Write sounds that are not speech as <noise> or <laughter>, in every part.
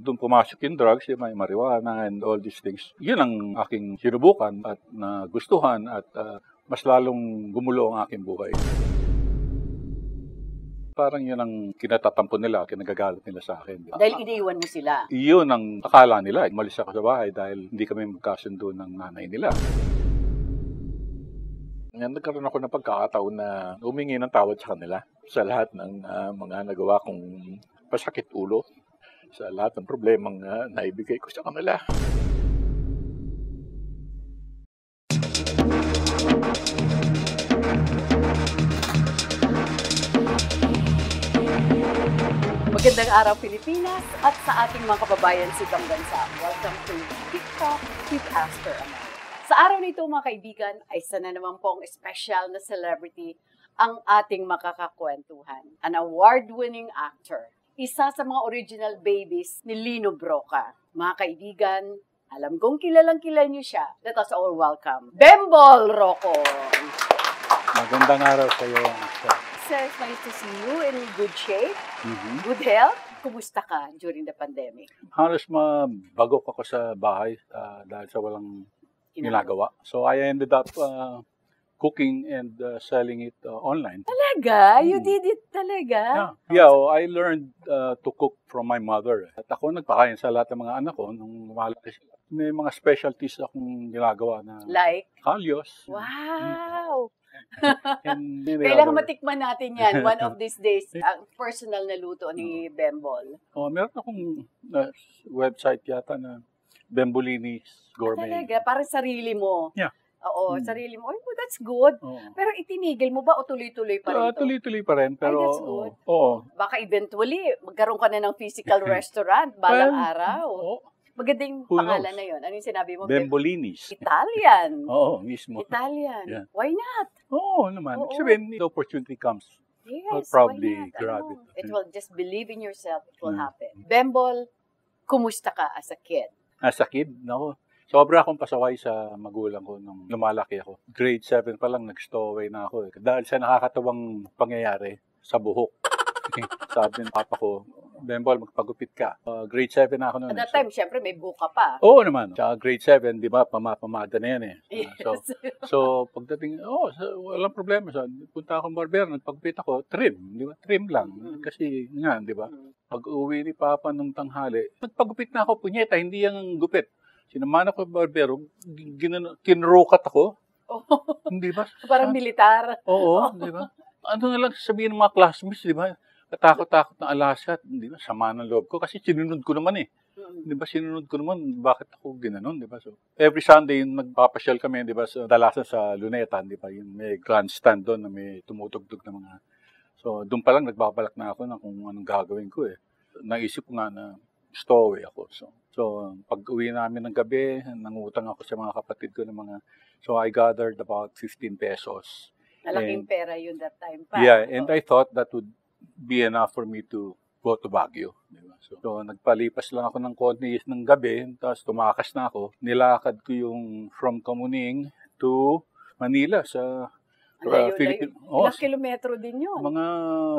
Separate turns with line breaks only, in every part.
Doon pumasok yung drugs, yung may marijuana and all these things. Yun ang aking sinubukan at nagustuhan at uh, mas lalong gumulo ang aking buhay. Parang yun ang kinatatampo nila, kinagagalit nila sa akin.
Dahil iniiwan mo sila.
Iyon ang akala nila. Umalis ako sa bahay dahil hindi kami magkasundo ng nanay nila. Ngayon, nagkaroon ako ng pagkakataon na humingi ng tawad sa kanila sa lahat ng uh, mga nagawa kong pasakit ulo, sa lahat ng problemang uh, naibigay ko sa kanila.
Magandang araw Pilipinas at sa ating mga kababayan sa ibang bansa. Welcome to TikTok with Aster. Sa araw nito mga kaibigan ay sana naman pong special na celebrity ang ating makakakwentuhan. An award-winning actor. Isa sa mga original babies ni Lino Broca. Mga kaibigan, alam kong kilalang kilala niyo siya. Let us all welcome Bembol Rocco.
Magandang araw sa iyo.
Sir, it's nice to see you in good shape,
Mm-hmm.
good health. Kumusta ka during the pandemic?
Halos mabagok ako sa bahay uh, dahil sa walang ginagawa. So I ended up uh, cooking and uh, selling it uh, online.
Talaga? You
Hmm.
did it talaga?
Yeah, yeah oh, I learned uh, to cook from my mother. At ako nagpakain sa lahat ng mga anak ko nung malaki sila. May mga specialties akong ginagawa na
Like,
kalyos.
wow! <laughs>
many
Kailangan matikman natin yan <laughs> one of these days. Ang personal na luto ni Bembol.
Oh, meron akong uh, website yata na Bembolini's
Ah,
Gourmet.
talaga? Parang sarili mo.
Yeah.
Oo,
Hmm.
sarili mo. Oh, that's good.
Oo.
Pero itinigil mo ba o tuloy-tuloy pa rin to?
tuloy-tuloy pa rin, pero
that's good.
oo.
Baka eventually, magkaroon ka na ng physical <laughs> restaurant balang
Well,
araw.
Oo.
Magandang
who
pangalan
knows?
na yun. Ano yung sinabi mo?
Bembolini's.
Italian. <laughs>
Oo, mismo.
Italian.
Yeah.
Why not?
Oo naman.
Oo.
Sabihin, the opportunity comes.
Yes,
I'll
why
probably
not?
grab
Ano,
it.
It will just believe in yourself, it will
Mm.
happen. Bembol, kumusta ka as a kid?
As a kid, no, sobra akong pasaway sa magulang ko nung lumalaki ako. Grade 7 pa lang, nag-stowaway na ako. Eh. Dahil sa nakakatawang pangyayari sa buhok. <laughs> Sabi ng papa ko, Bembol, magpagupit ka. Uh, grade 7 na ako noon.
At that
eh. So-
time, syempre, may buka pa.
Oo naman. Sa grade 7, di ba, pamapamada na yan eh.
Yes.
Uh, so, so, pagdating, oh, so, walang problema. So, punta akong barber, nagpagupit ako, trim. Di ba? Trim lang.
Mm.
Kasi, nga, di ba?
Mm.
Pag uwi ni Papa nung tanghali, nagpagupit na ako, punyeta, hindi yung gupit. Sinamahan ako barbero, ginan- kinrokat ako. Hindi ba? <laughs>
Parang militar.
Oo, di ba? Ano na lang sabihin ng mga classmates, di ba? Katakot-takot na alasat, di ba? Sama ng loob ko kasi sinunod ko naman eh.
Mm.
Di ba sinunod ko naman, bakit ako ginanon, di ba? So, every Sunday, yung nagpapasyal kami, di ba, sa dalasan sa Luneta, di ba, yung may grandstand doon na may tumutugtog na mga... So, doon pa lang nagbabalak na ako na kung anong gagawin ko eh. Naisip ko nga na stowaway ako. So, so pag uwi namin ng gabi, nangutang ako sa mga kapatid ko ng mga... So, I gathered about 15 pesos.
Malaking
And-
pera yun that time pa.
Yeah, and
Oo.
I thought that would be enough for me to go to Baguio. di ba? So, so, nagpalipas lang ako ng konti ng gabi, tapos tumakas na ako. Nilakad ko yung from Kamuning to Manila sa
Ang
uh,
layo-layo.
Philippine. Oh,
Ilang kilometro din yun.
mga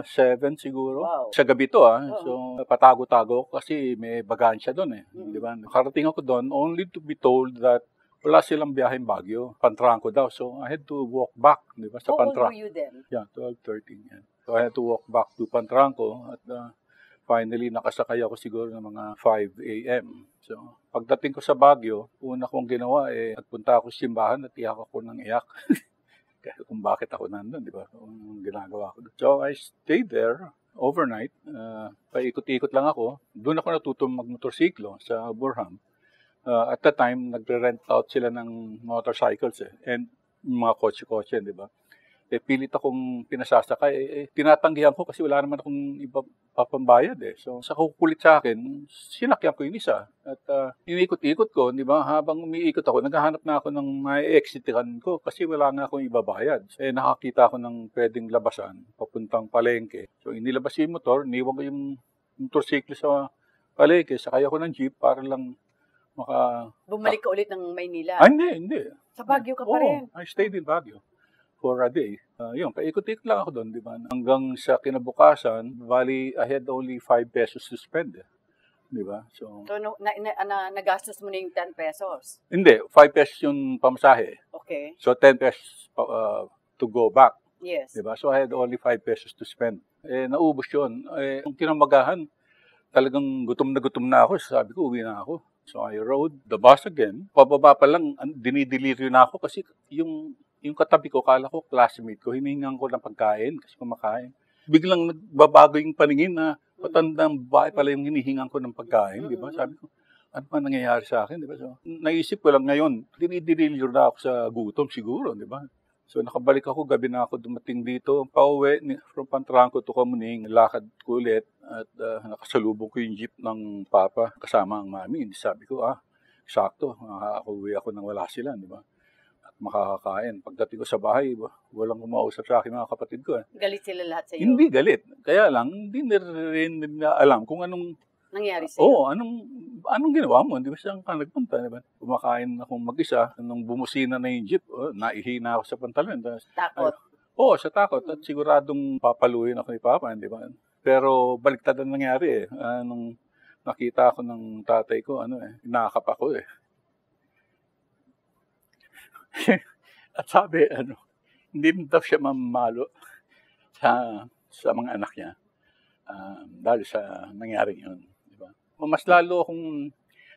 seven siguro.
Wow.
Sa gabi to ah.
Oo.
So, patago-tago kasi may bagansya doon eh.
Mm.
Di ba? Nakarating ako doon only to be told that wala silang biyaheng Baguio. Pantrangko daw. So, I had to walk back, di ba, sa
How old
Pantrangko.
were you then?
Yeah, 12, 13 yan. So I had to walk back to Pantranco at uh, finally nakasakay ako siguro ng mga 5 a.m. So pagdating ko sa Baguio, una kong ginawa eh, nagpunta ako sa simbahan at iyak ako ng iyak. <laughs> Kasi kung bakit ako nandun, di ba? Ang ginagawa ko. So I stayed there overnight. Uh, paikot-ikot lang ako. Doon ako natutong magmotorsiklo sa Burham. Uh, at the time, nagre-rent out sila ng motorcycles eh. And mga kotse-kotse, di ba? Eh, pilit akong pinasasakay. Eh, eh, tinatanggihan ko kasi wala naman akong iba papambayad eh. So, sa kukulit sa akin, sinakyan ko yung isa. At uh, iniikot-ikot ko, di ba, habang umiikot ako, naghahanap na ako ng may exitiran ko kasi wala nga akong ibabayad. Eh, nakakita ako ng pwedeng labasan, papuntang palengke. So, inilabas yung motor, niwan ko yung motorsiklo sa palengke, sakay ako ng jeep para lang maka...
Bumalik ka ulit ng Maynila.
Ah, hindi, hindi.
Sa Baguio ka pa
Oo,
rin.
I stayed in Baguio for a day. Uh, yun, paikot-ikot lang ako doon, di ba? Hanggang sa kinabukasan, bali, I had only 5 pesos to spend. Eh. di ba? So,
So, no, na, na, na, nagastos mo na yung 10 pesos.
hindi, 5 pesos yung pamasahe.
Okay.
So, 10 pesos uh, to go back.
Yes.
Diba? So I had only 5 pesos to spend. Eh, naubos yun. Eh, yung kinamagahan, talagang gutom na gutom na ako. Sabi ko, uwi na ako. So I rode the bus again. Pababa pa lang, an- dinidelirio na ako kasi yung yung katabi ko, kala ko classmate ko, hinihingan ko ng pagkain kasi kumakain. Biglang nagbabago yung paningin na patandang babae pala yung hinihingan ko ng pagkain, di ba? Sabi ko, ano ba nangyayari sa akin, di ba? So, naisip ko lang ngayon, dinidelirio na ako sa gutom siguro, di ba? So nakabalik ako, gabi na ako dumating dito. Pauwi ni, from Pantranco to Kamuning, lakad ko ulit at uh, nakasalubong ko yung jeep ng papa kasama ang mami. Sabi ko, ah, sakto, makakauwi ako nang wala sila, di ba? Makakakain. Pagdating ko sa bahay, wa- walang kumausap sa akin mga kapatid ko. Eh.
Galit sila lahat sa iyo.
Hindi galit. Kaya lang, hindi na rin nila alam kung anong
Nangyari sa iyo.
Oo, anong anong ginawa mo? Di ba saan ka nagpunta? Di ba? Kumakain akong mag-isa. Nung bumusina na yung jeep, oh, naihina ako sa pantalon. Tapos,
Takot.
Oo, sa takot. At siguradong papaluin ako ni Papa, di ba? Pero baliktad ang nangyari eh. Ah, nung nakita ako ng tatay ko, ano eh, inakap ako eh. At sabi, ano, hindi daw siya mamalo sa, sa mga anak niya. Ah, dahil sa nangyari yun. Di ba? Mas lalo akong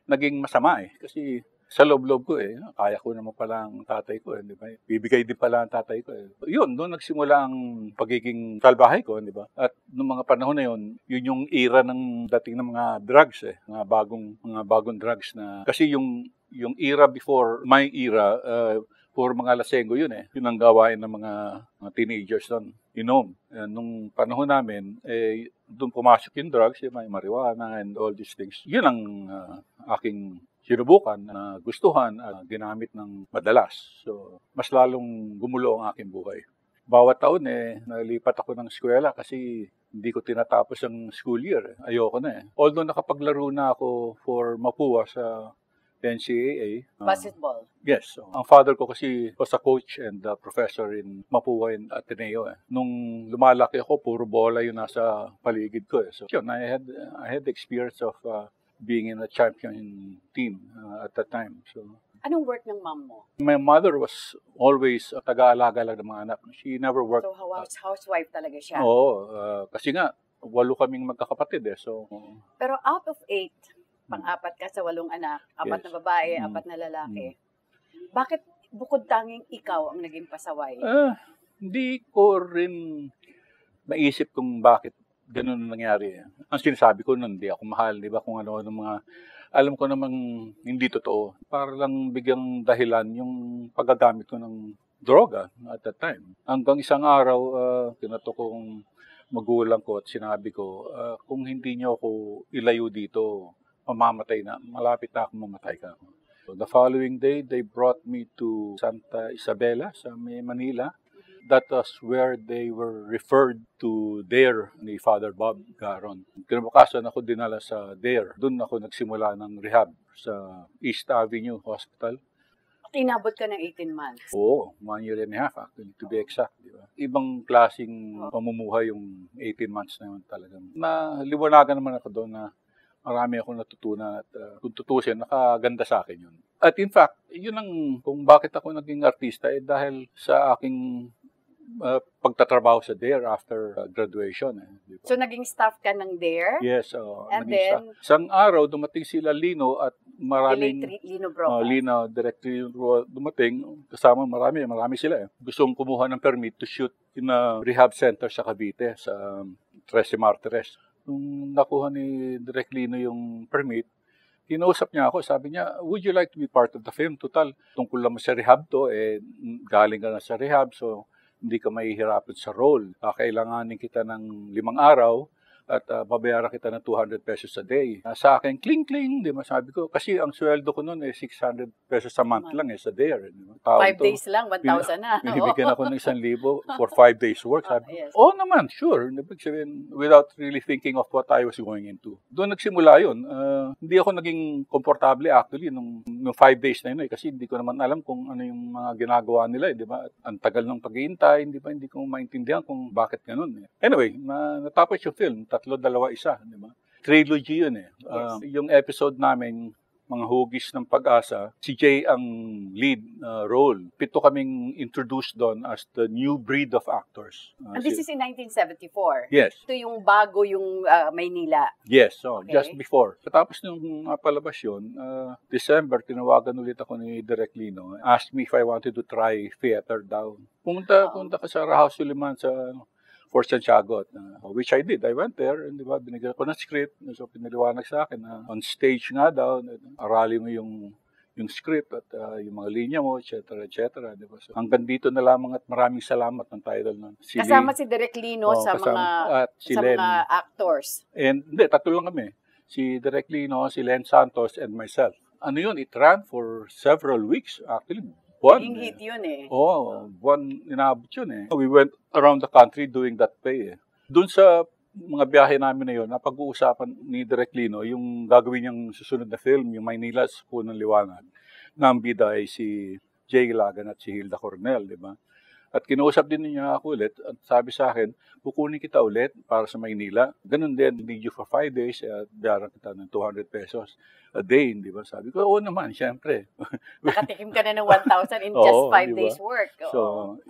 naging masama eh. Kasi sa loob-loob ko eh, kaya ko naman pala ang tatay ko eh, di ba? Bibigay din pala ang tatay ko eh. Yun, doon nagsimula ang pagiging salbahay ko, di ba? At noong mga panahon na yun, yun yung era ng dating ng mga drugs eh, mga bagong mga bagong drugs na kasi yung yung era before my era, uh, for mga lasenggo yun eh. Yun ang gawain ng mga, mga teenagers doon. Inom. Eh, nung panahon namin, eh, doon pumasok yung drugs, yung may marijuana and all these things. Yun ang ah, aking sinubukan na gustuhan at ginamit ng madalas. So, mas lalong gumulo ang aking buhay. Bawat taon eh, nalipat ako ng eskwela kasi hindi ko tinatapos ang school year. eh. Ayoko na eh. Although nakapaglaro na ako for Mapua sa NCAA. ah,
Basketball.
Yes. So, ang father ko kasi was a coach and a professor in Mapua and Ateneo. Eh. Nung lumalaki ako, puro bola yung nasa paligid ko. Eh. So, yun, I had, I had the experience of uh, being in a champion team uh, at that time. So,
Anong work ng mom mo?
my mother was always uh, taga-alaga lang ng mga anak. She never worked.
So, house, housewife talaga siya.
Oo. uh, kasi nga, walo kaming magkakapatid eh. So,
Pero out of eight, pang-apat ka sa walong anak, apat
Yes.
na babae,
Mm.
apat na lalaki. Bakit bukod tanging ikaw ang naging pasaway?
Ah, hindi ko rin maisip kung bakit ganun ang nangyari. Ang sinasabi ko nun, hindi ako mahal, di ba? Kung ano ng mga, alam ko namang hindi totoo. Para lang bigyang dahilan yung paggagamit ko ng droga at that time. Hanggang isang araw, uh, kinato kong magulang ko at sinabi ko, ah, kung hindi niyo ako ilayo dito, mamamatay na, malapit na ako mamatay ka. So the following day, they brought me to Santa Isabela sa may Manila. That was where they were referred to there ni Father Bob Garon. Kinabukasan ako dinala sa there. Doon ako nagsimula ng rehab sa East Avenue Hospital.
Inabot ka ng 18 months.
Oo, one year and a half actually, to be exact. Di ba? Ibang klaseng pamumuhay yung 18 months na yun talagang. Naliwanagan naman ako doon na marami akong natutunan at uh, kung tutusin, nakaganda sa akin yun. At in fact, yun ang kung bakit ako naging artista eh dahil sa aking uh, pagtatrabaho sa DARE after uh, graduation. Eh, di ba?
So, naging staff ka ng DARE.
yes, uh,
And then-
sa- Isang araw, dumating sila Lino at maraming...
Electric Lino
Uh,
Broca.
Lina, directly dumating, kasama marami, marami sila eh. Gustong kumuha ng permit to shoot in a rehab center sa Cavite, sa um, Trece Martires. Nung nakuha ni Direk Lino yung permit, kinausap niya ako, sabi niya, would you like to be part of the film? Total, tungkol naman sa rehab to, eh, galing ka na sa rehab, so hindi ka mahihirapan sa role. Kakailanganin kita ng limang araw, at uh, babayaran kita ng 200 pesos a day. Uh, sa akin, kling-kling, di ba sabi ko. Kasi ang sweldo ko noon eh 600 pesos a month lang eh sa day. Di ba? Tao
Five
to,
days lang, 1,000 na.
Binibigyan ako ng isang libo <laughs> for five days work.
Ah,
Sabi
yes.
oh naman, sure. Ibig sabihin, without really thinking of what I was going into. Doon nagsimula yun. Uh, hindi ako naging komportable actually nung, nung five days na yun eh. Kasi hindi ko naman alam kung ano yung mga ginagawa nila eh. Di ba? Ang tagal ng paghihintay, hindi ba? Hindi ko maintindihan kung bakit ganun eh. Anyway, na, natapos yung film. Tatlo, dalawa, isa. Di ba? trilogy yun eh. Uh, yung episode namin, mga hugis ng pag-asa, si Jay ang lead uh, role. Pito kaming introduced doon as the new breed of actors. Uh,
And this
si-
is in 1974.
Yes.
Ito yung bago yung ah, Maynila.
Yes, so
Okay.
just before. Tapos nung napalabas yun, uh, December, tinawagan ulit ako ni Direk Lino. Asked me if I wanted to try theater daw. Pumunta,
Wow.
pumunta ka sa Rahaw Suliman sa Fort Santiago, at, uh, which I did. I went there, and di ba, binigyan ko ng script. So, pinaliwanag sa akin na on stage nga daw, arali mo yung yung script at uh, yung mga linya mo, etc., etc. Di ba? So, hanggang dito na lamang at maraming salamat ng title ng si
Kasama
Lee.
si Direk Lino
Oo,
sa
kasama.
mga
at si
sa
Len.
mga actors.
And hindi, tatlo lang kami. Si Direk Lino, si Len Santos, and myself. Ano yun, it ran for several weeks. Actually, buwan.
Naging hit yun eh.
Oo, buwan inabot yun eh. We went around the country doing that play eh. Doon sa mga biyahe namin na yun, napag-uusapan ni Direk Lino yung gagawin niyang susunod na film, yung Maynila sa Punong Liwanag, na ang bida ay si Jay Lagan at si Hilda Cornel, di ba? At kinausap din niya ako ulit at sabi sa akin, kukunin kita ulit para sa Maynila. Ganun din, need you for five days at bayaran kita ng 200 pesos a day, di ba? Sabi ko, oo naman, syempre. <laughs>
Nakatikim ka na ng 1,000 in <laughs>
Oo,
just 5
di ba?
days work. Oo.
So,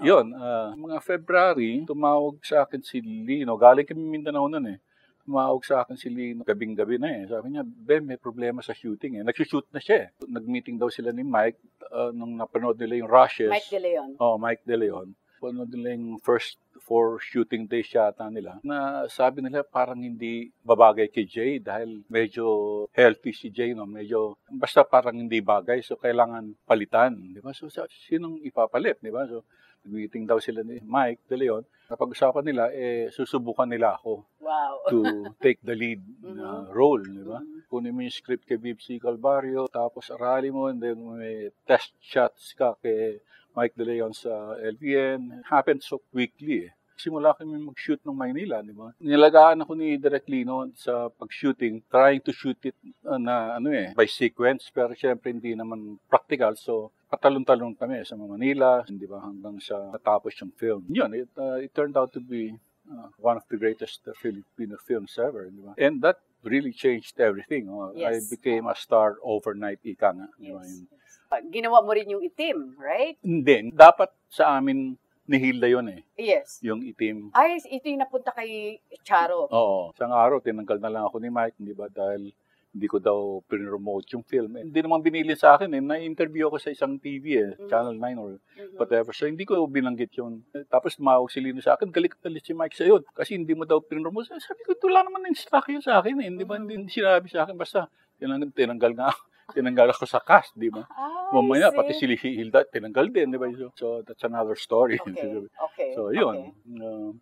yun, ah, mga February, tumawag sa akin si Lino. Galing kami Mindanao nun eh. Tumawag sa akin si Lino, gabing-gabi na eh. Sabi niya, Ben, may problema sa shooting eh. Nagsushoot na siya eh. Nag-meeting daw sila ni Mike ah, nung napanood nila yung rushes.
Mike De Leon.
Oh, Mike De Leon. Panood nila yung first four shooting days yata nila na sabi nila parang hindi babagay kay Jay dahil medyo healthy si Jay, no? Medyo, basta parang hindi bagay. So, kailangan palitan. Di ba? So, sinong ipapalit? Di ba? So, meeting daw sila ni Mike De Leon. Napag-usapan nila, eh, susubukan nila ako
Wow.
to <laughs> take the lead na role, di ba?
Mhm.
Kunin mo yung script kay Bibsy Calvario, tapos arali mo, and then may test shots ka kay Mike De Leon sa LVN. Happened so quickly eh. Simula kami mag-shoot ng Maynila, di ba? Nilagaan ako ni Direk Lino sa pag-shooting, trying to shoot it uh, na ano eh, by sequence, pero syempre hindi naman practical, so patalon-talon kami sa Manila, di ba, hanggang sa natapos yung film. Yun, it, uh, it turned out to be uh, one of the greatest uh, Filipino films ever, di ba? And that really changed everything. Uh, I
Yes.
became a star overnight, ika nga. di ba?
Yes.
Yun.
Ah, Ginawa mo rin yung itim, right?
Hindi, dapat sa amin ni Hilda yun eh,
Yes.
yung itim.
Ay, ito yung napunta kay Charo.
Oo. Isang araw, tinanggal na lang ako ni Mike, di ba? Dahil hindi ko daw pinromote yung film. Eh, hindi naman binili sa akin eh. Na-interview ako sa isang TV eh,
Mhm.
Channel 9 or
Mhm.
whatever. So, hindi ko binanggit yun. Eh, Tapos tumawag si Lino sa akin, galit galit si Mike sa'yo. Kasi hindi mo daw pinromote. Sabi ko, wala naman instruction sa akin eh. Hindi ba?
Mhm.
Hindi sinabi sa akin. Basta, tinanggal, tinanggal nga ako. <laughs> Tinanggal ako sa cast, di ba?
Ah,
Mamaya,
I
pati
see.
si Hilda, tinanggal din, di ba? So, so that's another story.
Okay, <laughs> okay.
So, yun.
okay.
Uh,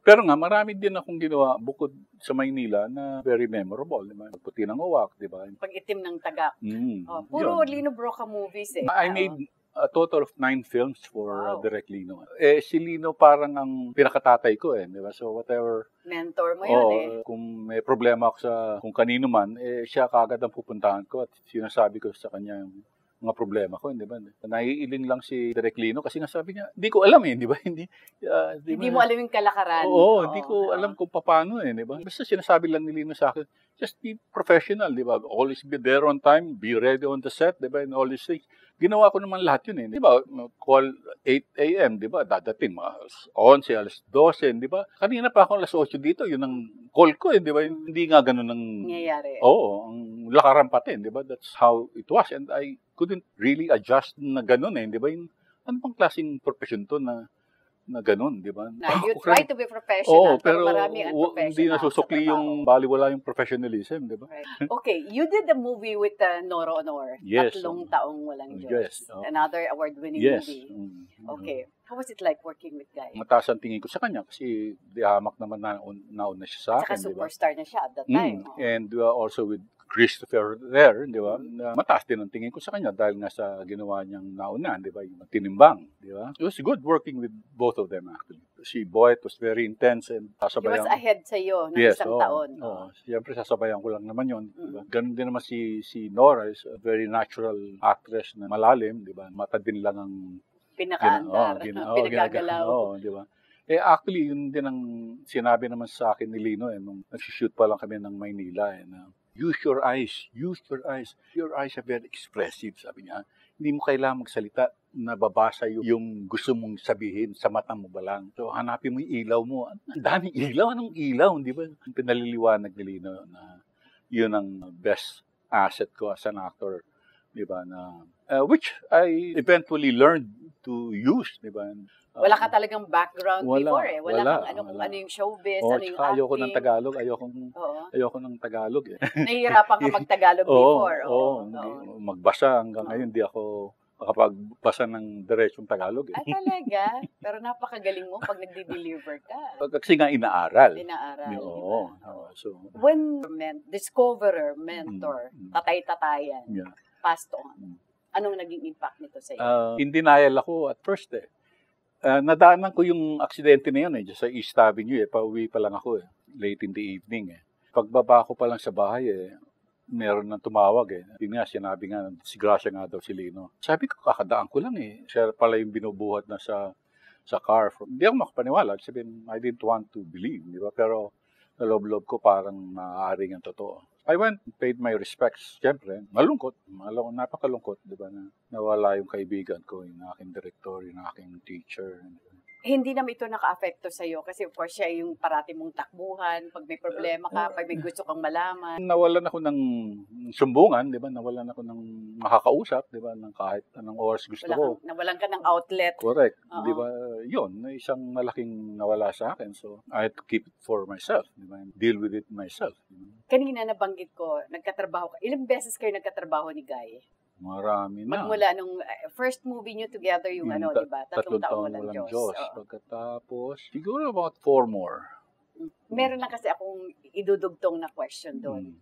pero nga, marami din akong ginawa bukod sa Maynila na very memorable. Di ba? Puti ng uwak, di ba?
Pag-itim ng taga.
Mm,
Oh, puro
yun.
Lino Broca movies eh.
I made a total of nine films for uh,
Wow.
Direct Lino. Eh, si Lino parang ang pinakatatay ko eh, di ba? So, whatever,
Mentor mo yun
oh,
eh.
kung may problema ako sa kung kanino man, eh, siya kagad ang pupuntahan ko at sinasabi ko sa kanya yung mga problema ko, di ba? Naiiling lang si Direk Lino kasi nasabi niya, hindi ko alam eh, di ba? <laughs> Hindi, ah, di
Hindi
ba?
mo alam yung kalakaran.
Oo, hindi ko alam kung paano eh, di ba? Basta sinasabi lang ni Lino sa akin, just be professional, di ba? Always be there on time, be ready on the set, di ba? And all these things. Ginawa ko naman lahat yun eh, di ba? Call 8 a.m., di ba? Dadating mga alas 11, alas 12, di ba? Kanina pa ako alas 8 dito, yun ang call ko eh, di ba? Hindi nga ganun ang...
Nangyayari.
Oo, ang lakaran pa din, di ba? That's how it was. And I couldn't really adjust na ganun eh, di ba? Yung, ano pang klaseng profession to na na ganun, di ba?
Na, you try to be professional,
Oo, pero
marami
wa-
unprofessional
hindi nasusukli yung baliwala yung professionalism, di ba?
Right. Okay, you did the movie with uh, Noro Honor.
Yes.
Tatlong taong walang Diyos.
Yes. Oh.
Another award-winning
Yes.
movie.
Mm.
Okay. How was it like working with Guy?
Mataas ang tingin ko sa kanya kasi di hamak naman na nauna siya sa
Saka
akin, ba?
superstar na siya at that time.
Mm.
Oo.
And uh, also with Christopher there, di ba? Na mataas din ang tingin ko sa kanya dahil nga sa ginawa niyang nauna, di ba? Yung tinimbang, di ba? It was good working with both of them actually. Si Boyd was very intense and
He was
sasabayan
ahead sa iyo ng
Yes,
isang
oo,
taon.
oo. Siyempre, sasabayan ko lang naman yun.
Mm.
Diba? Ganun din naman si, si Nora, is a very natural actress na malalim, di ba? Mata din lang ang
Pinakaandar,
gina-
pinagagalaw.
Oo, di ba? Eh actually, yun din ang sinabi naman sa akin ni Lino eh, nung nag-shoot pa lang kami ng Maynila eh, na use your eyes, use your eyes. Your eyes are very expressive, sabi niya. Hindi mo kailangan magsalita, nababasa yung, yung gusto mong sabihin sa mata mo ba lang. So hanapin mo yung ilaw mo. Ang daming ilaw, anong ilaw, di ba? Pinaliliwanag ni Lino na yun ang best asset ko as an actor, di ba? Na, uh, which I eventually learned to use, di ba? Uh,
Wala ka talagang background
wala,
before eh. Wala,
wala,
kang ano
wala.
ano yung showbiz,
Oh,
ano yung
tsaka ayoko ng
acting.
Tagalog, ayokong
Oo.
ayoko ng Tagalog eh. <laughs>
Nahihirapan ka <laughs> mag-Tagalog
Oo,
before.
oo,
Oo. oo.
magbasa hanggang
Oo.
ngayon hindi ako makapagbasa ng diretsong Tagalog eh.
Ay, talaga? Pero napakagaling mo pag nagdi-deliver ka.
Kasi nga inaaral.
Inaaral.
Oo. oo, so,
When men- discoverer, mentor,
Mm, mm.
tatay-tatayan,
yeah.
passed on,
Mm.
Anong naging impact nito sa iyo?
Uh, in denial ako at first eh. Uh, nadaanan ko yung aksidente na yun eh, just sa East Avenue eh, pauwi pa lang ako eh, late in the evening eh. Pagbaba ko pa lang sa bahay eh, meron nang tumawag eh. Yun nga, sinabi nga, si Gracia nga daw si Lino. Sabi ko, kakadaan ko lang eh. Siya pala yung binubuhat na sa sa car. From, hindi ako makapaniwala. Sabihin, I didn't want to believe, di ba? Pero sa loob-loob ko parang maaaring ang totoo. I went, paid my respects. Siyempre, malungkot. Malungkot, napakalungkot, di ba, na nawala yung kaibigan ko, yung aking director, yung aking teacher.
Hindi naman ito naka-apekto sa iyo kasi of course siya yung parati mong takbuhan, pag may problema ka, pag may gusto kang malaman.
Nawalan ako ng sumbungan, di ba? Nawalan ako ng makakausap, di ba? Ng kahit anong oras gusto
Wala
ko.
nawalan ka ng outlet.
Correct.
Oo.
Di ba? Yun, isang malaking nawala sa akin. So, I had to keep it for myself. Di ba? Deal with it myself. di ba?
Kanina nabanggit ko, nagkatrabaho ka. Ilang beses kayo nagkatrabaho ni Guy?
Marami na.
Magmula nung uh, first movie niyo together yung,
Yung
ano,
ta-
di ba?
Tatlong taon
walang
walang
Diyos.
Diyos.
Oo.
Pagkatapos, siguro about four more.
Meron na kasi akong idudugtong na question doon.
Hmm.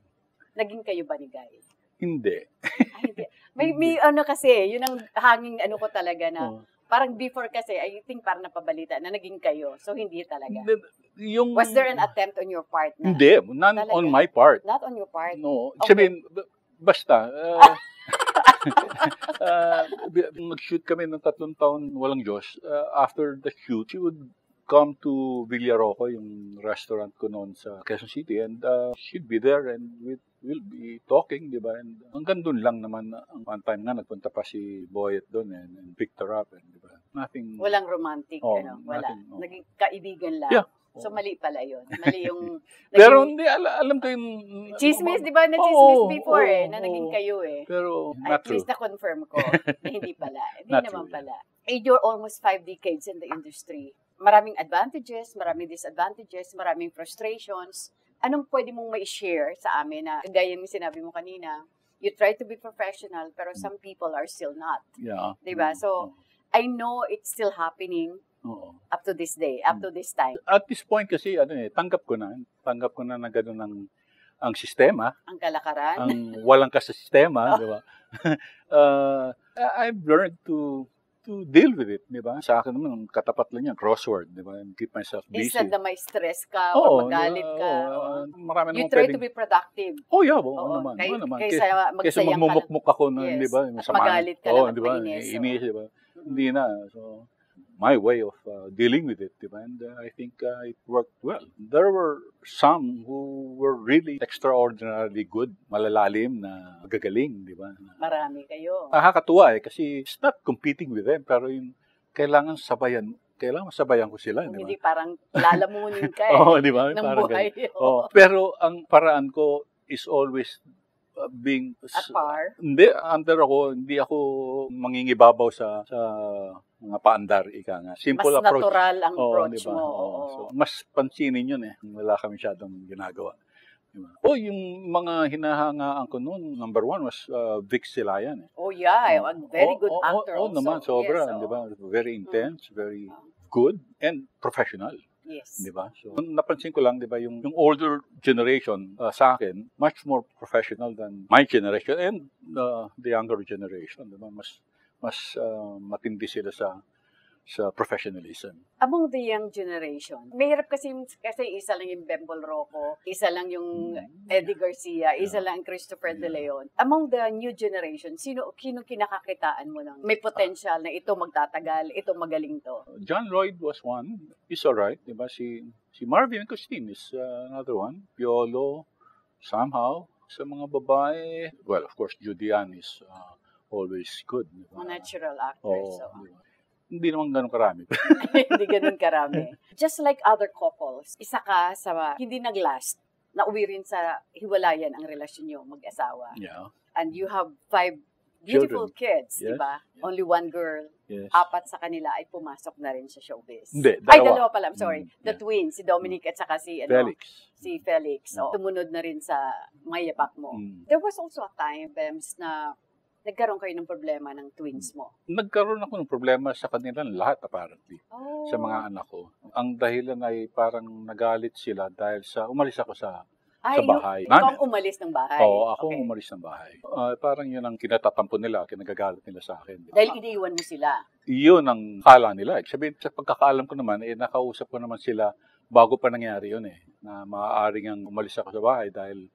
Naging kayo ba ni Guy?
Hindi.
Ay, hindi. <laughs> May, may ano kasi, yun ang hanging ano ko talaga na,
Oh.
parang before kasi, I think parang napabalita na naging kayo. So, hindi talaga.
Hindi, Yung,
Was there an attempt on your part na?
Hindi. None
Talaga?
on my part.
Not on your part.
No.
Okay.
Sabihin, basta. Uh, <laughs> <laughs> uh, nag-shoot kami ng tatlong taon walang Diyos. Uh, after the shoot, she would come to Villaroco, yung restaurant ko noon sa Quezon City, and uh, she'd be there and we'd, we'll be talking, di ba? And hanggang doon lang naman, ang one time nga, nagpunta pa si Boyet doon and, and picked her up, and di ba? Nothing.
Walang romantic,
Oh,
ano, wala.
nothing, oh.
Naging kaibigan lang.
Yeah.
So, mali pala yun. <laughs> Mali yung...
Pero
naging-
hindi, ala- alam ko yung...
Chismis, di ba? Na-chismis
Oo,
before eh, na naging kayo eh.
Pero
At
not true.
least na-confirm ko <laughs> na hindi pala. Hindi
Not
naman
true,
pala. Eh, you're almost five decades in the industry. Maraming advantages, maraming disadvantages, maraming frustrations. Anong pwede mong mai-share sa amin na, gaya yung sinabi mo kanina, you try to be professional, pero some people are still not.
Yeah.
Diba? So, I know it's still happening
Oo.
up to this day, up to this time.
At this point kasi ano eh, tanggap ko na, tanggap ko na na gano'n ang ang sistema,
Ang kalakaran.
ang walang ka sa sistema, <laughs> di ba? <laughs> uh, I've learned to to deal with it, di ba? Sa akin naman, ang katapat lang yan, crossword, di ba? And keep myself busy.
Instead na may stress ka
Oo,
or magalit ka.
Oo, uh, marami
You try
pwedeng...
to be productive.
Oh, yeah, oo,
Oo,
naman.
kay-
oo naman.
kaysa
Kaysa,
magsayang ka lang.
magmumukmuk ako na,
Yes.
di ba?
At magalit ka
Oo,
lang at
di ba?
mainis.
Inis, di ba? Hindi na. So, my way of uh, dealing with it, di ba? And uh, I think uh, it worked well. There were some who were really extraordinarily good, malalalim na gagaling, di ba?
Marami kayo.
Nakakatuwa eh, kasi it's not competing with them, pero yung kailangan sabayan, kailangan sabayan ko sila, di ba?
hindi parang lalamunin ka <laughs> eh.
Oo, di ba?
ng
Parang
buhay. <laughs> Oo.
Pero ang paraan ko is always being
At par.
hindi under ako hindi ako mangingibabaw sa sa mga paandar ika nga simple
Mas
approach
natural ang
Oo,
approach
di ba?
mo.
Oo. So, mas pansinin yun eh wala kami masyadong ginagawa di ba? oh yung mga hinahangaan ko noon number one was uh, Vic Silayan eh.
Oh yeah, a very
Oo,
good
oo,
actor
oo,
also.
naman sobra
yes,
di ba very intense very
Oo.
good and professional
Yes.
Di ba? So, napansin ko lang, di ba, yung, yung older generation uh, sa akin, much more professional than my generation and uh, the younger generation. Di ba? Mas, mas uh, matindi sila sa sa professionalism.
Among the young generation, mahirap kasi, kasi isa lang yung Bembol Rocco, isa lang yung Eddie Garcia, isa lang yung Christopher De Leon. Among the new generation, sino, sino kinakakitaan mo ng may potential na ito magtatagal, ito magaling to?
John Lloyd was one. He's alright, di ba? Si, si Marvin Costin is uh, another one. Piolo, somehow. Sa mga babae, well, of course, Judian is uh, always good. Di ba?
Mga natural actors.
Oo,
so.
di ba? Hindi naman ganun karami. <laughs>
hindi ganun karami. Just like other couples, isa ka sa hindi nag-last, nauwi rin sa hiwalayan ang relasyon nyo, mag-asawa.
yeah.
And you have five beautiful kids, di
Yes,
ba?
yes.
Only one girl.
Yes.
Apat sa kanila ay pumasok na rin sa showbiz.
Hindi,
Ay,
dalawa.
dalawa pala. I'm sorry.
Mm,
The
yeah.
twins, si Dominic at saka si, ano,
Felix.
si Felix.
Mm.
So, tumunod na rin sa mayapak mo.
Mm.
There was also a time, Bems, na nagkaroon kayo ng problema ng twins mo.
Nagkaroon ako ng problema sa kanilang lahat apparently.
Oh.
sa mga anak ko. Ang dahilan ay parang nagalit sila dahil sa umalis ako sa
Ay,
sa bahay.
Yung, ikaw ang umalis ng bahay.
Oo, ako
Okay.
ang umalis ng bahay. Ah, parang yun ang kinatatampo nila, kinagagalit nila sa akin.
Dahil iniiwan mo sila.
Yun ang kala nila. Ibig Sabihin, sa pagkakaalam ko naman, eh, nakausap ko naman sila bago pa nangyari yun eh. Na maaaring ang umalis ako sa bahay dahil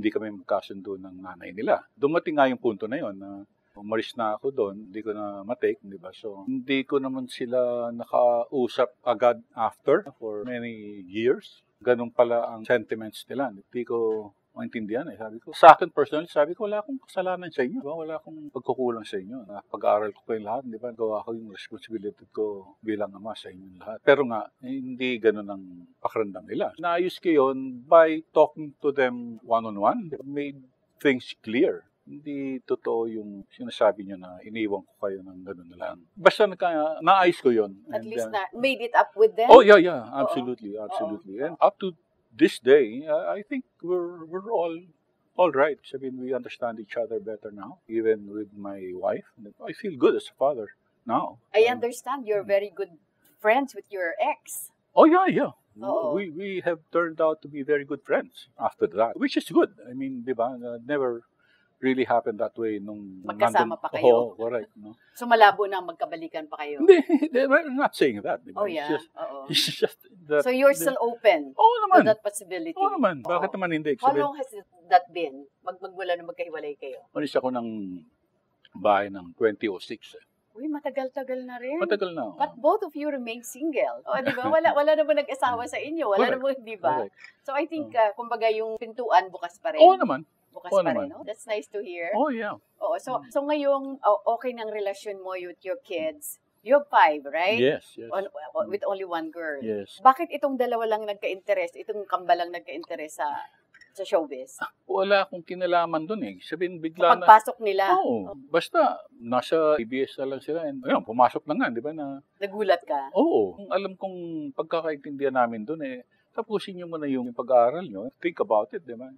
hindi kami magkasundo ng nanay nila. Dumating nga yung punto na yun na umalis na ako doon, hindi ko na matake, di ba? So, hindi ko naman sila nakausap agad after for many years. Ganun pala ang sentiments nila. Hindi ko maintindihan eh. Sabi ko, sa akin personally, sabi ko, wala akong kasalanan sa inyo. Wala akong pagkukulang sa inyo. Na pag-aaral ko kayong lahat, di ba? Gawa ko yung responsibility ko bilang ama sa inyong lahat. Pero nga, eh, hindi ganun ang pakiramdam nila. Naayos ko yun by talking to them one-on-one. Made things clear. Hindi totoo yung sinasabi nyo na iniwan ko kayo ng ganun na lang. Basta naka, naayos ko yun.
At
And,
least
uh,
na made it up with them.
Oh yeah, yeah, absolutely, absolutely.
Oo.
And up to this day, I think we're we're all all right. I mean, we understand each other better now. Even with my wife, I feel good as a father now.
I
Um,
understand you're very good friends with your ex.
Oh yeah, yeah.
Oo.
We we have turned out to be very good friends after that, which is good. I mean? Uh, never really happened that way nung
Magkasama
nandun-
pa kayo.
Oo, correct. No?
So malabo na magkabalikan pa kayo.
Hindi, we're not saying that. Di
Oh yeah.
It's just,
Oo.
it's just that,
So you're
the-
still open to
naman.
that possibility.
Oo naman. Bakit
Oo.
naman hindi?
How long has that been? Mag magmula na magkahiwalay kayo?
Umalis ako ng bahay ng 2006. eh.
Uy, matagal-tagal na rin.
Matagal na. oh.
But both of you remain single. O, di ba? Wala, wala naman nag-asawa sa inyo. Wala
Correct.
naman, di ba? So I think, uh, kumbaga, yung pintuan bukas pa rin.
Oo naman.
Bukas
Oo
pa rin,
naman.
no? That's nice to hear.
Oh, yeah.
Oo, so, so ngayong oh, okay ng relasyon mo with your kids. You have five, right?
Yes, yes.
On, on- with only one girl.
Yes.
Bakit itong dalawa lang nagka-interest, itong kamba lang nagka-interest sa sa showbiz?
Wala akong kinalaman dun eh. Sabihin, bigla na.
Pagpasok nila,
Oo. Basta, nasa ABS na lang sila. And, ayun, pumasok na nga, di ba na?
nagulat ka.
Oo. Kung alam kong pagkakaintindihan namin dun eh, tapusin nyo muna yung pag-aaral nyo. Think about it, di ba?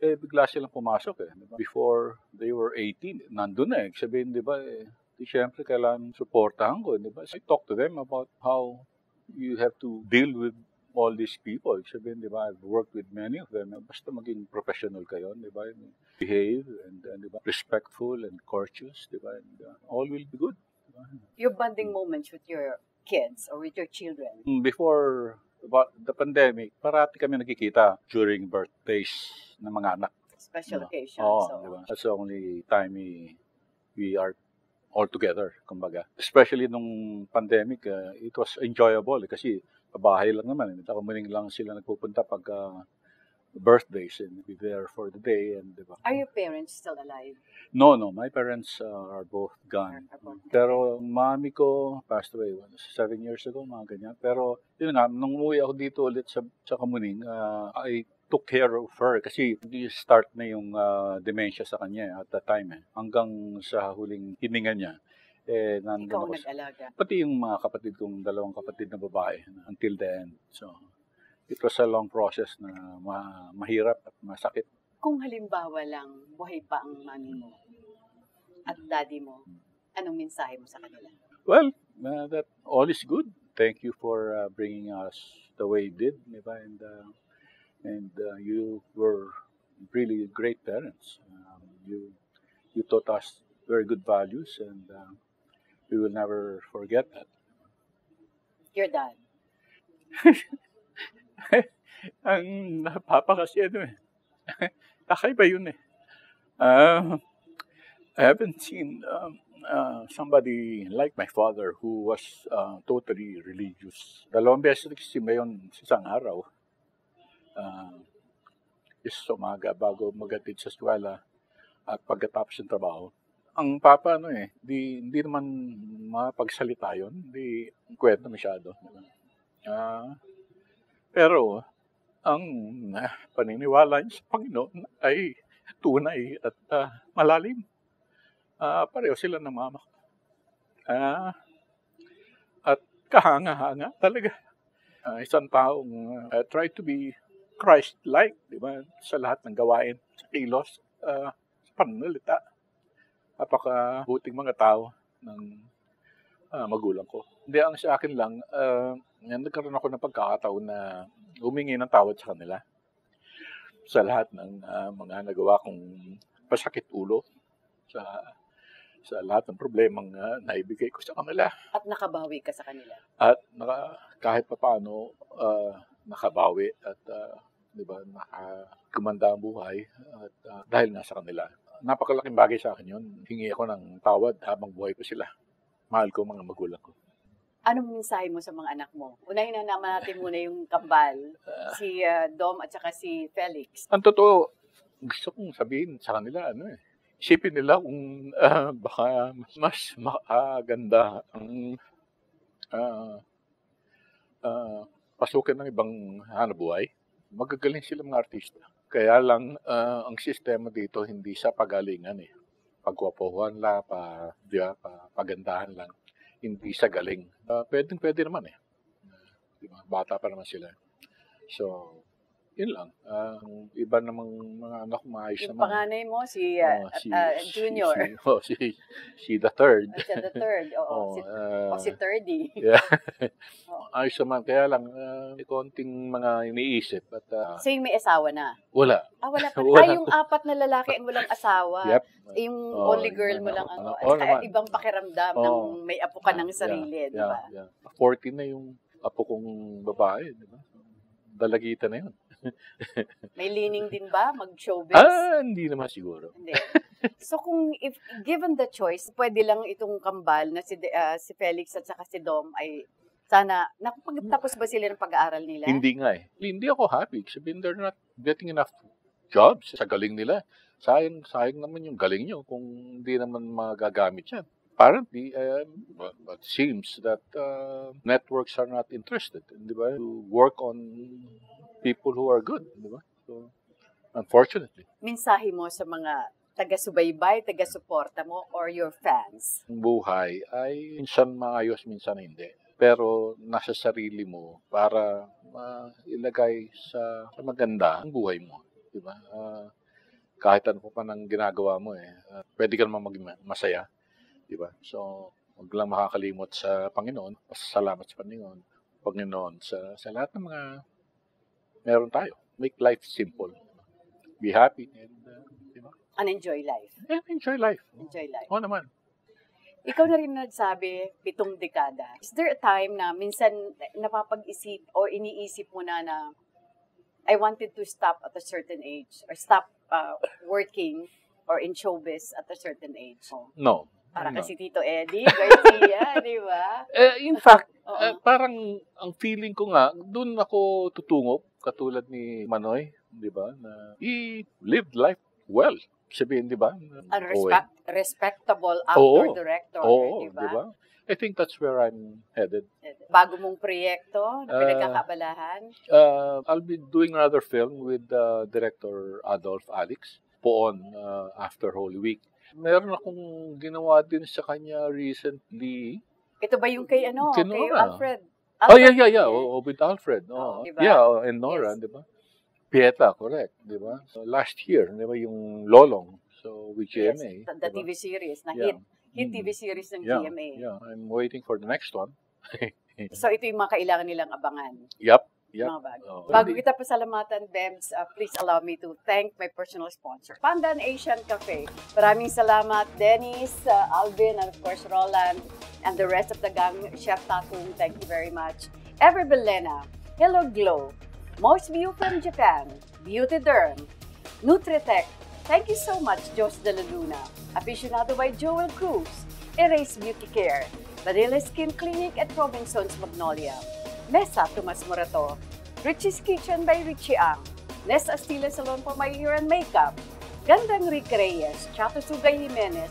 Eh, bigla silang pumasok eh. Di ba? Before they were 18, nandun na eh. Sabihin, di ba, eh, di syempre kailangan supportahan ko, di ba? So, I talk to them about how you have to deal with all these people. Sabihin, di ba, I've worked with many of them. Basta maging professional kayo, di ba? Behave and, uh, di ba, respectful and courteous, di ba? And uh, all will be good. di ba?
Your bonding moments with your kids or with your children.
Mm, Before about the pandemic, parati kami nagkikita during birthdays ng mga anak.
Special
Diba?
occasions.
Oo,
so.
di ba? That's the only time we, we are all together, kumbaga. Especially nung pandemic, uh, it was enjoyable eh, kasi bahay lang naman. Eh. Kumuling lang sila nagpupunta pag uh, birthdays and be there for the day. And, di ba?
Are your parents still alive?
No, no. My parents uh, are both gone.
Are both-
Pero mami ko passed away what, seven years ago, mga ganyan. Pero yun nga, nung umuwi ako dito ulit sa, sa Kamuning, uh, I took care of her kasi start na yung uh, dementia sa kanya at that time. Eh. Hanggang sa huling hininga niya, eh, nandun
Ikaw
ako sa-
nag-alaga.
pati yung mga kapatid kong dalawang kapatid na babae until the end. So, it was a long process na ma- mahirap at masakit.
Kung halimbawa lang, buhay pa ang mami mo at daddy mo, anong mensahe mo sa kanila?
Well, uh, that all is good. Thank you for uh, bringing us the way you did, di ba? And uh, and uh, you were really great parents. Um, you you taught us very good values, and uh, we will never forget that.
Your dad. <laughs> <laughs>
Ang napapa kasi ano eh. <laughs> Kakaiba yun eh. Uh, I haven't seen um, uh, somebody like my father who was uh, totally religious. Dalawang beses nagsisimba yun sa isang araw. Uh, is umaga bago magatid sa eskwela at pagkatapos ng trabaho. Ang papa ano eh, di, hindi naman mapagsalita yun. Hindi kwento masyado. Uh, pero ang uh, paniniwala niya sa Panginoon ay tunay at uh, malalim. Uh, pareho sila ng mama. Uh, at kahanga-hanga talaga. Uh, isang taong uh, try to be Christ-like, di ba? Sa lahat ng gawain, sa kilos, uh, sa pananalita. Napaka buting mga tao ng uh, magulang ko. Hindi, ang sa akin lang, uh, nagkaroon ako ng pagkakataon na humingi ng tawad sa kanila sa lahat ng uh, mga nagawa kong pasakit ulo sa sa lahat ng problemang uh, naibigay ko sa kanila.
At nakabawi ka sa kanila.
At naka, kahit pa paano uh, nakabawi at uh, 'di ba, nakakumanda ang buhay at uh, dahil nga sa kanila. Napakalaking bagay sa akin 'yon. Hingi ako ng tawad habang buhay pa sila. Mahal ko mga magulang ko.
Anong mensahe mo sa mga anak mo? Unahin na naman natin muna yung kambal, <laughs> si uh, Dom at saka si Felix.
Ang totoo, gusto kong sabihin sa kanila, ano eh, isipin nila kung uh, baka mas, mas makaganda ang uh, uh, pasukin ng ibang hanap buhay. Magagaling sila mga artista. Kaya lang, uh, ang sistema dito hindi sa pagalingan eh. Pagwapuhan lang, pa, di ba, pa, pagandahan lang hindi sa galing. Uh, pwedeng pwede naman eh. Uh, diba? Bata pa naman sila. So, yun lang. Ang uh, iba namang mga anak maayos
yung
naman.
Yung panganay mo, si, uh, uh, si uh, Junior.
Si, <laughs> oh, si, si the third.
Siya the third. <laughs> Oo, oh, si, uh, oh, si thirdy.
Yeah. <laughs> oh. Ayos naman. Kaya lang, uh, may konting mga iniisip. At, uh,
so yung may asawa na?
Wala.
Ah, wala pa. wala. Ah, yung apat na lalaki and walang asawa.
Yep.
Yung oh, only girl mo lang ano.
Oh,
At ibang pakiramdam oh, ng may apo ka ng sarili,
yeah,
di ba?
Yeah, yeah. 14 na yung apo kong babae, di ba? Dalagita na yun.
May leaning din ba mag-showbiz?
Ah, hindi naman siguro.
Hindi. So kung if given the choice, pwede lang itong kambal na si uh, si Felix at saka si Dom ay sana nakapagtapos ba sila ng pag-aaral nila?
Hindi nga eh. Hindi ako happy. Sabihin they're not getting enough jobs sa galing nila. Sayang, sayang naman yung galing nyo kung hindi naman magagamit yan. Apparently, uh, it seems that uh, networks are not interested, di ba, to work on people who are good, di ba? So, unfortunately.
Mensahe mo sa mga taga-subaybay, taga-suporta mo, or your fans?
Buhay ay minsan maayos, minsan hindi. Pero nasa sarili mo para uh, ilagay sa, sa maganda ang buhay mo. Di ba? Uh, kahit ano pa nang ginagawa mo eh, uh, pwede ka naman maging masaya. Di ba? So, wag lang makakalimot sa Panginoon. Salamat sa Panginoon. Panginoon sa, sa lahat ng mga meron tayo. Make life simple. Be happy and uh, di ba?
And enjoy life.
And enjoy life.
Enjoy life.
Oo naman.
Ikaw na rin nagsabi, pitong dekada. Is there a time na minsan napapag-isip o iniisip mo na na I wanted to stop at a certain age or stop uh, working or in showbiz at a certain age?
No.
Para
no.
kasi Tito Eddie Garcia, <laughs> di ba?
Eh, in fact, uh, parang ang feeling ko nga, doon ako tutungo, katulad ni Manoy, di ba, na he lived life well. Sabihin, di ba?
A respect, respectable actor,
Oo.
director,
Oo,
di ba?
di ba? I think that's where I'm headed.
Bago mong proyekto na
Uh,
pinagkakabalahan?
Uh, I'll be doing another film with uh, director Adolf Alex po on uh, after Holy Week. Meron akong ginawa din sa kanya recently.
Ito ba yung kay ano?
Kay
Kay
Nora.
Alfred?
Oh, yeah, yeah, yeah. Oh, with Alfred. Oh,
di ba?
Yeah, oh, and Nora,
Yes.
di ba? Pieta, correct, di ba? So, last year, di ba, yung Lolong. So, with
Yes,
GMA.
the, the
di ba?
TV series na
Yeah.
hit. Hit
Mm.
TV series ng
Yeah,
GMA.
Yeah, I'm waiting for the next one. <laughs>
So ito yung mga kailangan nilang abangan.
Yep.
Mga bago.
Oh,
Bago kita pasalamatan, Bems, uh, please allow me to thank my personal sponsor, Pandan Asian Cafe. Maraming salamat, Dennis, uh, Alvin, and of course, Roland, and the rest of the gang, Chef Tatung, thank you very much. Ever Belena, Hello Glow, Most View from Japan, Beauty Derm, Nutritech, thank you so much, Jos de la Luna, Aficionado by Joel Cruz, Erase Beauty Care, Vanilla Skin Clinic at Robinson's Magnolia, Mesa Tomas Morato, Richie's Kitchen by Richie Ang, Nes Astila Salon for my hair and makeup, Gandang Rick Reyes, Chato Sugay Jimenez,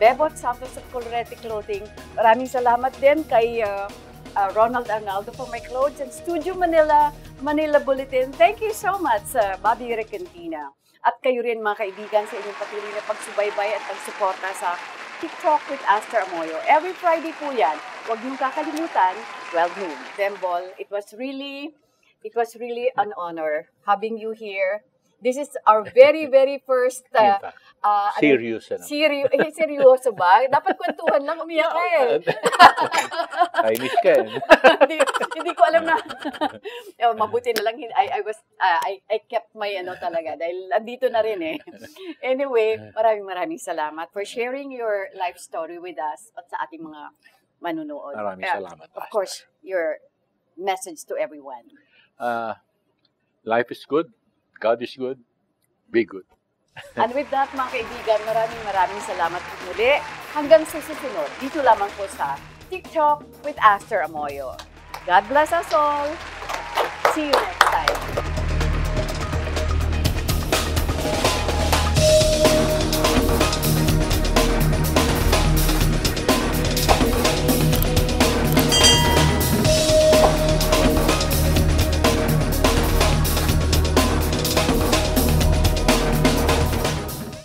Bebot Santos at Colorete Clothing. Maraming salamat din kay uh, uh, Ronald Arnaldo for my clothes and Studio Manila, Manila Bulletin. Thank you so much, uh, Bobby Recantina. At kayo rin mga kaibigan sa inyong patuloy na pagsubaybay at pagsuporta sa TikTok with Aster Amoyo. Every Friday po yan. Huwag niyong kakalimutan, 12 noon. Dembol, it was really, it was really an honor having you here. This is our very, very first uh, Uh, ano-
serious. Ano?
Seryo, eh, seryoso ba? Dapat kwentuhan lang, umiyak ka eh. <laughs>
Chinese ka eh. <laughs>
hindi, hindi ko alam na. <laughs> oh, mabuti na lang, I, I was, ah, I, I kept my ano talaga, dahil andito na rin eh. Anyway, maraming maraming salamat for sharing your life story with us at sa ating mga manunood.
Maraming
Uh,
salamat.
Of course, your message to everyone.
Uh, life is good. God is good. Be good. <laughs>
And with that, mga kaibigan, maraming maraming salamat po muli. Hanggang sa susunod, dito lamang po sa TikTok with Aster Amoyo. God bless us all. See you next time.